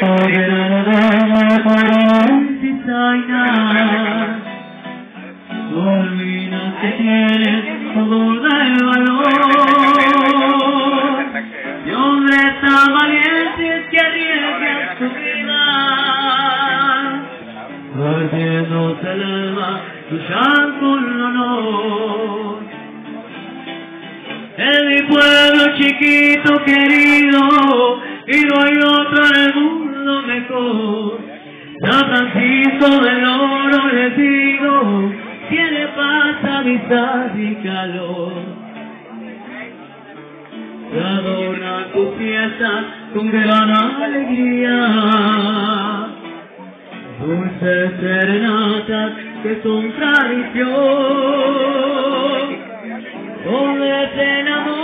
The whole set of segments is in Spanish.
todo el vida. Partiéndose el con honor. Chiquito querido, y no hay otro en el mundo mejor. San Francisco del Oro les digo, tiene paz, amistad y calor. Se adornan tus fiestas con gran alegría, dulces serenatas que son tradición, donde se enamoran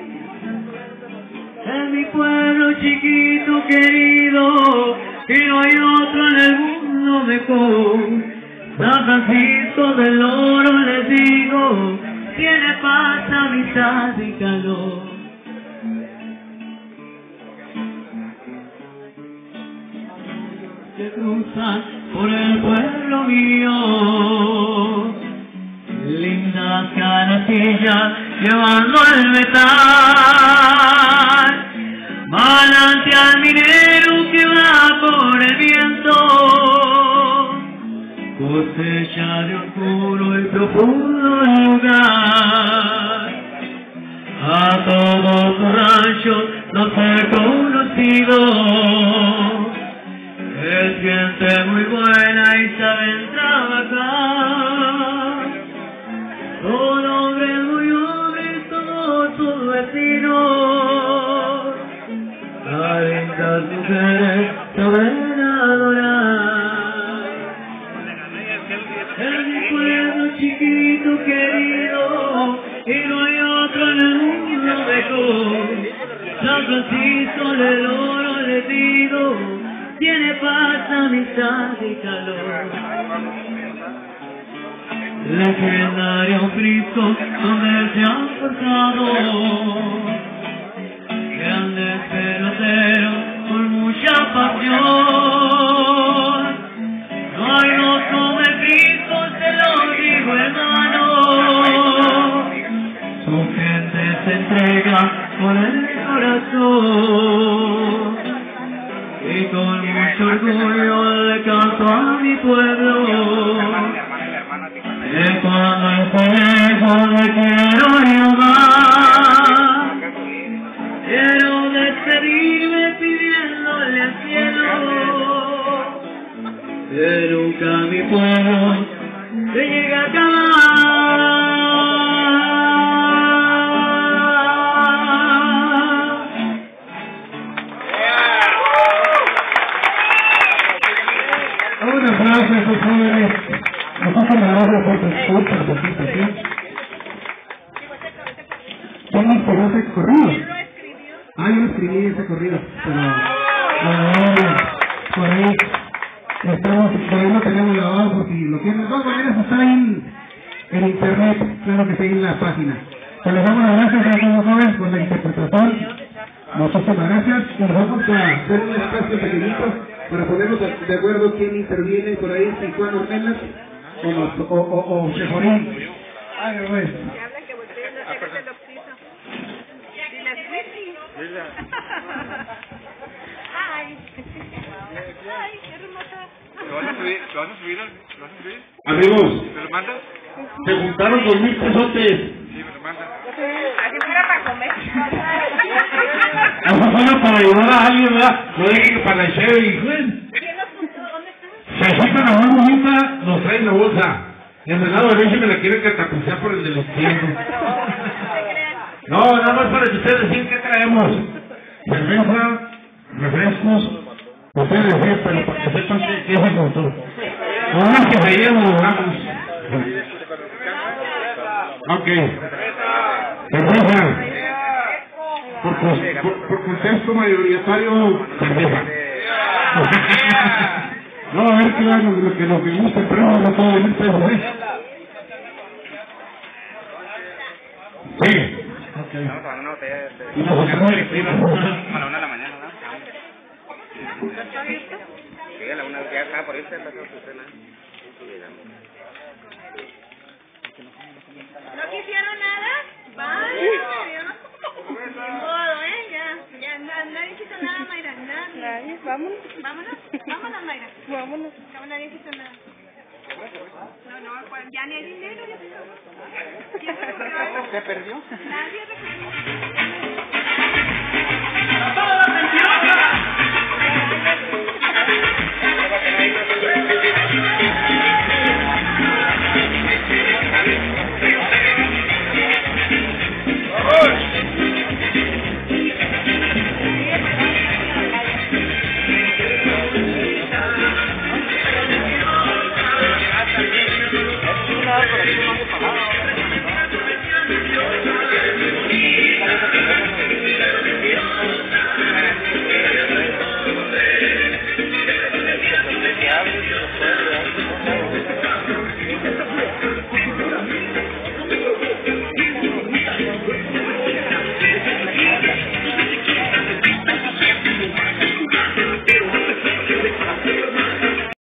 En mi pueblo chiquito querido, y no hay otro en el mundo mejor. San Francisco del Oro les digo, tiene paz, amistad y calor. Que cruzan por el pueblo mío, lindas canastillas llevando el metal, manantial minero que va por el viento, cosecha de oscuro y profundo lugar. A todos los ranchos los he conocido, Las lindas mujeres saben adorar. En mi chiquito querido, y no hay otro en el mundo mejor. San Francisco del Oro le digo, tiene paz, amistad y calor. Legendario Cristo, donde se han forjado por el corazón. Y con mucho orgullo le canto a mi pueblo. Que cuando espejo le quiero llamar, quiero despedirme pidiéndole al cielo que nunca mi pueblo se llegue a acabar. Un aplauso a esos jóvenes. Nosotros gracias por su esfuerzo, por su participación. Vamos por ese corrido. Ah, yo escribí ese corrido, pero ah, por ahí estamos, por ahí lo tenemos grabado por si lo quieren. De todas maneras está en, en internet, claro que sí, en la página. Pues les damos las gracias a todos los jóvenes por la interpretación. Muchísimas gracias. Y nos vamos a hacer un espacio pequeñito para ponernos de, de acuerdo quién interviene por ahí, si Juan Ornelas o, nos- o, o, o Chejorín. Ay, los Sweetie. Ay. Ay, qué hermosa. ¿Lo vas a subir? ¿Lo vas a subir? ¿Lo vas a subir? Amigos, se juntaron dos mil pesotes. Para ayudar a alguien, ¿verdad? No que para la cheve y se sacan la bonita, nos traen la bolsa. En el lado derecho me la quieren catapucear por el del izquierdo. No, nada más para que ustedes decir qué traemos. Cerveza, refrescos, ustedes decir, pero para que sepan qué, es el doctor. Unas que se llevan los. Ok. Cerveza. Por, cos- por, por contexto mayoritario, cerveza. No, a ver, claro, lo que, lo que guste, pero no todo venir peso, ¿eh? Sí. Ok. Vamos a una botella de... Nos el. A la una de la mañana, ¿no? Sí, a la una, ya estaba por irse, empezó su cena. ¿No quisieron nada? Vaya, Ni modo, ¿eh? Ya, ya, na- nadie quiso nada, Mayra, nadie. Nadie, vámonos. Vámonos, vámonos, Mayra. Vámonos. No, nadie quiso nada. No, no, pues ya ni hay dinero. ¿Quién se perdió? Nadie recogió.